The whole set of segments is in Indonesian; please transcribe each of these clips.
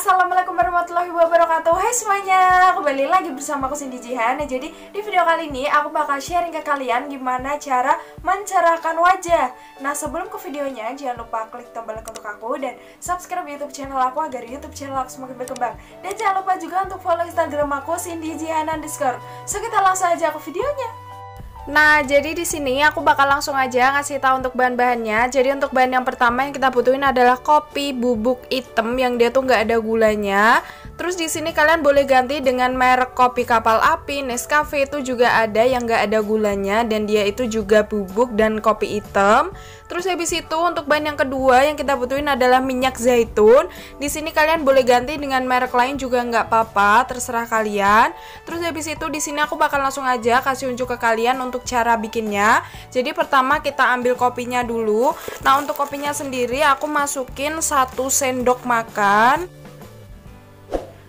Assalamualaikum warahmatullahi wabarakatuh. Hai semuanya, kembali lagi bersama aku Cindy Jihan. Nah, Jadi di video kali ini aku bakal sharing ke kalian gimana cara mencerahkan wajah. Nah sebelum ke videonya jangan lupa klik tombol like untuk aku Dan subscribe youtube channel aku agar youtube channel aku semakin berkembang. Dan jangan lupa juga untuk follow instagram aku Cindy Jihan underscore. So kita langsung aja ke videonya Nah, jadi di sini aku bakal langsung aja ngasih tahu untuk bahan-bahannya. Jadi untuk bahan yang pertama yang kita butuhin adalah kopi bubuk hitam yang dia tuh nggak ada gulanya. Terus di sini kalian boleh ganti dengan merek kopi kapal api, Nescafe itu juga ada yang nggak ada gulanya dan dia itu juga bubuk dan kopi hitam. Terus habis itu untuk bahan yang kedua yang kita butuhin adalah minyak zaitun. Di sini kalian boleh ganti dengan merek lain juga nggak apa-apa, terserah kalian. Terus habis itu di sini aku bakal langsung aja kasih unjuk ke kalian untuk cara bikinnya. Jadi pertama kita ambil kopinya dulu. Nah untuk kopinya sendiri aku masukin satu sendok makan.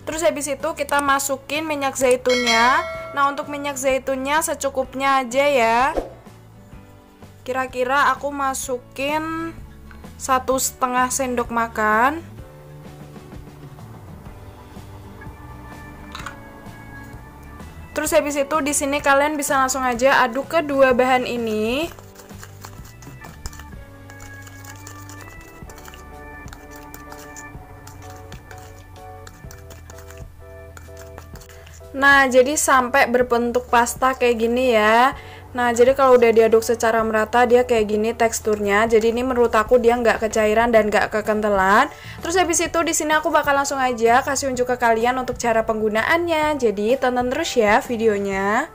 Terus habis itu kita masukin minyak zaitunnya. Nah, untuk minyak zaitunnya secukupnya aja ya. Kira-kira aku masukin satu setengah sendok makan. Terus habis itu di sini kalian bisa langsung aja aduk kedua bahan ini. Nah, jadi sampai berbentuk pasta kayak gini ya. Nah, jadi kalau udah diaduk secara merata dia kayak gini teksturnya. Jadi ini menurut aku dia nggak kecairan dan nggak kekentelan. Terus habis itu di sini aku bakal langsung aja kasih unjuk ke kalian untuk cara penggunaannya. Jadi tonton terus ya videonya.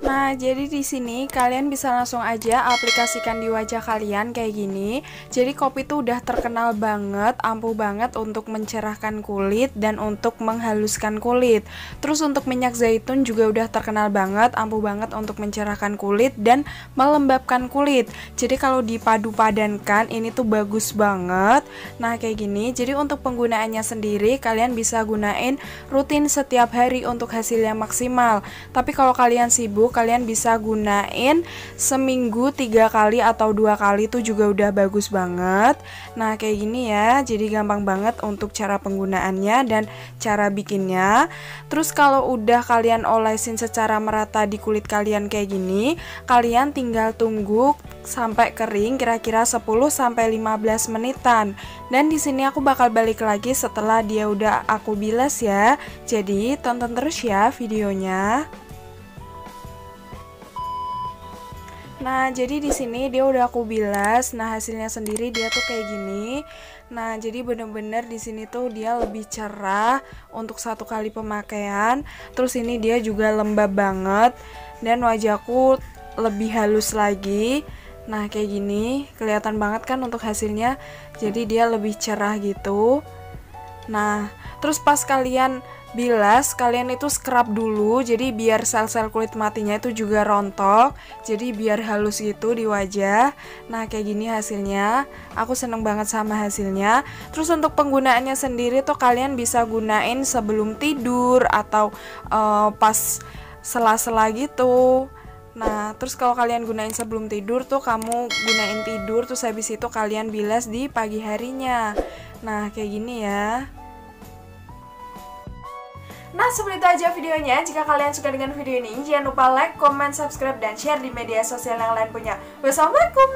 Nah, jadi di sini kalian bisa langsung aja aplikasikan di wajah kalian kayak gini. Jadi kopi itu udah terkenal banget, ampuh banget untuk mencerahkan kulit dan untuk menghaluskan kulit. Terus untuk minyak zaitun juga udah terkenal banget, ampuh banget untuk mencerahkan kulit dan melembabkan kulit. Jadi kalau dipadu padankan ini tuh bagus banget. Nah, kayak gini. Jadi untuk penggunaannya sendiri kalian bisa gunain rutin setiap hari untuk hasil yang maksimal. Tapi kalau kalian sibuk kalian bisa gunain seminggu tiga kali atau dua kali itu juga udah bagus banget. Nah kayak gini ya jadi gampang banget untuk cara penggunaannya dan cara bikinnya. Terus kalau udah kalian olesin secara merata di kulit kalian kayak gini kalian tinggal tunggu sampai kering kira-kira 10 sampai 15 menitan. Dan di sini aku bakal balik lagi setelah dia udah aku bilas ya. Jadi tonton terus ya videonya Nah, jadi di sini dia udah aku bilas. Nah, hasilnya sendiri dia tuh kayak gini. Nah, jadi bener-bener di sini tuh dia lebih cerah untuk satu kali pemakaian. Terus ini dia juga lembab banget dan wajahku lebih halus lagi. Nah, kayak gini kelihatan banget kan untuk hasilnya. Jadi dia lebih cerah gitu. Nah, terus pas kalian bilas kalian itu scrub dulu jadi biar sel-sel kulit matinya itu juga rontok jadi biar halus gitu di wajah nah kayak gini hasilnya aku seneng banget sama hasilnya terus untuk penggunaannya sendiri tuh kalian bisa gunain sebelum tidur atau uh, pas sela-sela gitu Nah, terus kalau kalian gunain sebelum tidur tuh kamu gunain tidur terus habis itu kalian bilas di pagi harinya. Nah, kayak gini ya. Nah seperti itu aja videonya. Jika kalian suka dengan video ini Jangan lupa like, comment, subscribe, dan share di media sosial yang lain punya. Wassalamualaikum